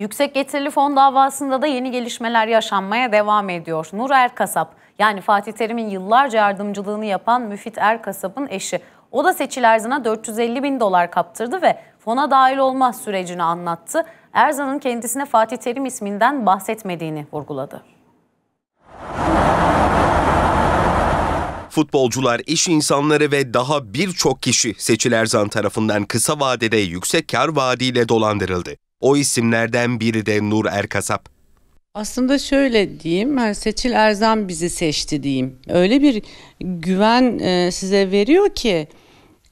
Yüksek getirili fon davasında da yeni gelişmeler yaşanmaya devam ediyor. Nur Erkasap yani Fatih Terim'in yıllarca yardımcılığını yapan Müfit Erkasap'ın eşi. O da Seçil Erzan'a 450 bin dolar kaptırdı ve fona dahil olma sürecini anlattı. Erzan'ın kendisine Fatih Terim isminden bahsetmediğini vurguladı. Futbolcular, iş insanları ve daha birçok kişi Seçil Erzan tarafından kısa vadede yüksek kar vaadiyle dolandırıldı. O isimlerden biri de Nur Erkasap. Aslında şöyle diyeyim, Seçil Erzan bizi seçti diyeyim. Öyle bir güven e, size veriyor ki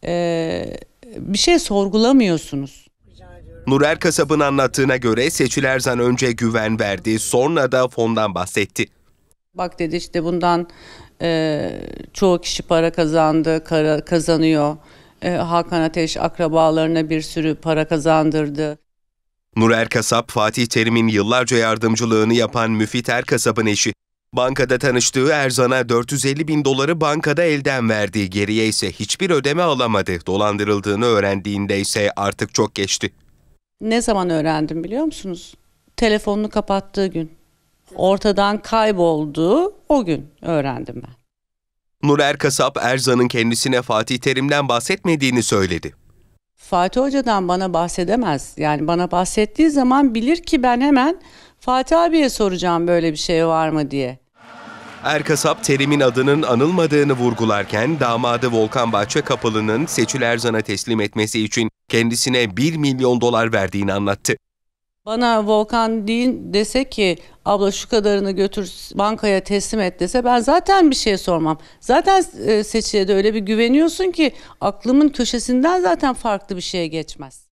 e, bir şey sorgulamıyorsunuz. Nur Erkasap'ın anlattığına göre Seçil Erzan önce güven verdi, sonra da fondan bahsetti. Bak dedi işte bundan e, çoğu kişi para kazandı, kara, kazanıyor. E, Hakan Ateş akrabalarına bir sürü para kazandırdı. Nur Erkasap, Fatih Terim'in yıllarca yardımcılığını yapan Müfit Erkasap'ın eşi. Bankada tanıştığı Erzan'a 450 bin doları bankada elden verdi. Geriye ise hiçbir ödeme alamadı. Dolandırıldığını öğrendiğinde ise artık çok geçti. Ne zaman öğrendim biliyor musunuz? Telefonunu kapattığı gün. Ortadan kaybolduğu o gün öğrendim ben. Nur Erkasap, Erzan'ın kendisine Fatih Terim'den bahsetmediğini söyledi. Fatih Hoca'dan bana bahsedemez. Yani bana bahsettiği zaman bilir ki ben hemen Fatih abiye soracağım böyle bir şey var mı diye. Erkasap Terim'in adının anılmadığını vurgularken damadı Volkan Bahçekapılı'nın Seçil Erzan'a teslim etmesi için kendisine 1 milyon dolar verdiğini anlattı. Bana Volkan deyin dese ki abla şu kadarını götür bankaya teslim et dese ben zaten bir şey sormam. Zaten e, Seçil'e de öyle bir güveniyorsun ki aklımın köşesinden zaten farklı bir şeye geçmez.